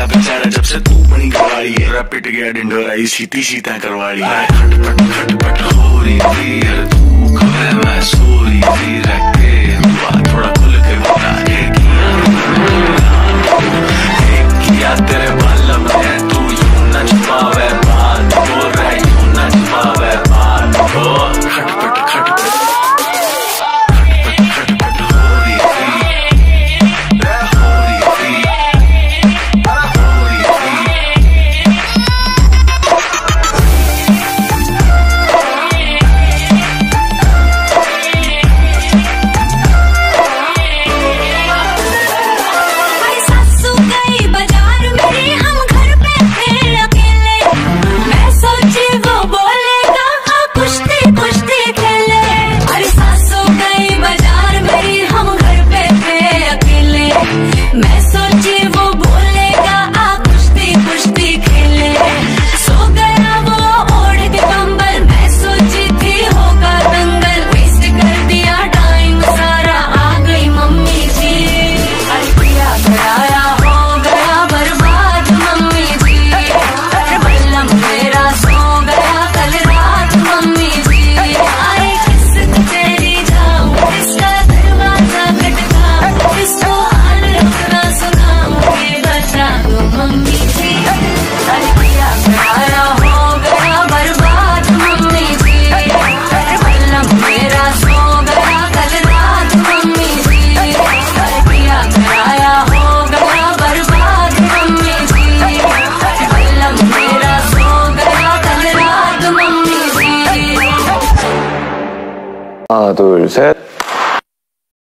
गया बेचारा जब से तू बनी गाड़ी है। रैपिड गया डिंडोरा सीती सीता करवाड़ी है। खट खट हो रही Mess 하나 둘 셋.